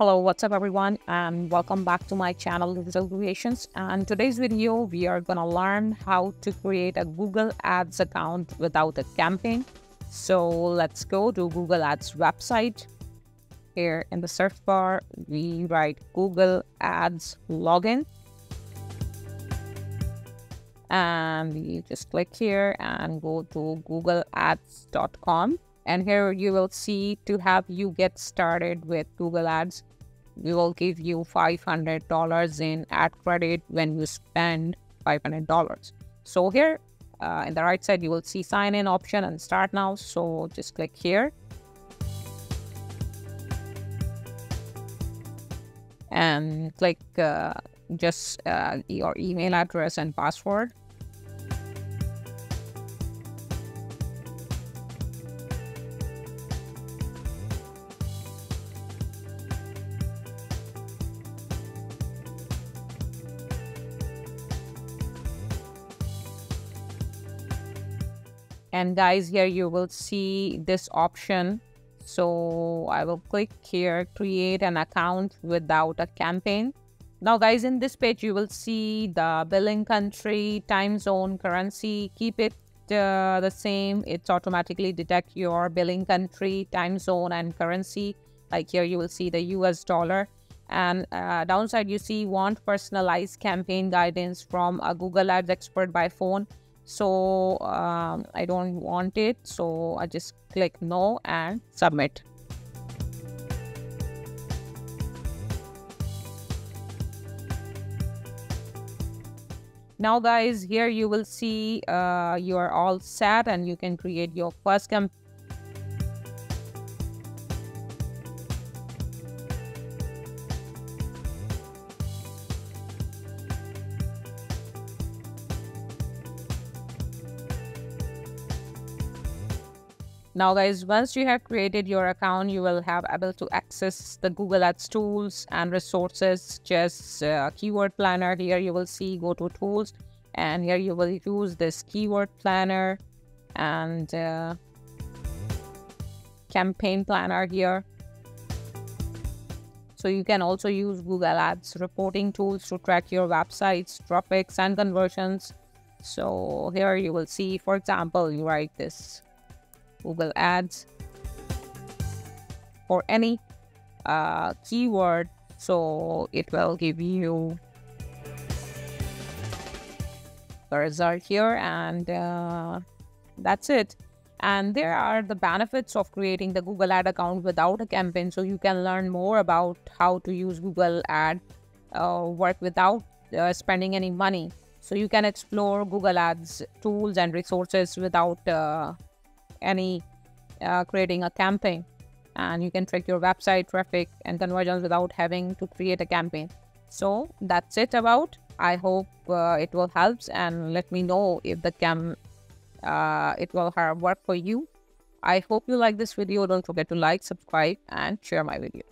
Hello, what's up everyone and welcome back to my channel Digital Creations and today's video we are gonna learn how to create a Google Ads account without a campaign. So let's go to Google Ads website. Here in the search bar we write Google Ads login and you just click here and go to googleads.com and here you will see to have you get started with Google Ads we will give you $500 in ad credit when you spend $500 so here uh, in the right side you will see sign in option and start now. So just click here. And click uh, just uh, your email address and password and guys here you will see this option. So i will click here create an account without a campaign. Now guys in this page you will see the billing country time zone currency. Keep it uh, the same. It's automatically detect your billing country time zone and currency. Like here you will see the us dollar. And uh, downside you see want personalized campaign guidance from a google ads expert by phone so um, I don't want it. So I just click no and submit. Now guys here you will see uh, you are all set and you can create your first now guys once you have created your account you will have able to access the google ads tools and resources. Just uh, keyword planner here you will see go to tools and here you will use this keyword planner and uh, campaign planner here. So you can also use google ads reporting tools to track your websites traffic and conversions. So here you will see for example you write this Google Ads or any uh, keyword. So it will give you the result here and uh, that's it. And there are the benefits of creating the Google Ad account without a campaign. So you can learn more about how to use Google Ad uh, work without uh, spending any money. So you can explore Google Ads tools and resources without uh, any uh, creating a campaign. And you can track your website traffic and conversions without having to create a campaign. So that's it about. I hope uh, it will helps and let me know if the cam uh, it will work for you. I hope you like this video. Don't forget to like subscribe and share my video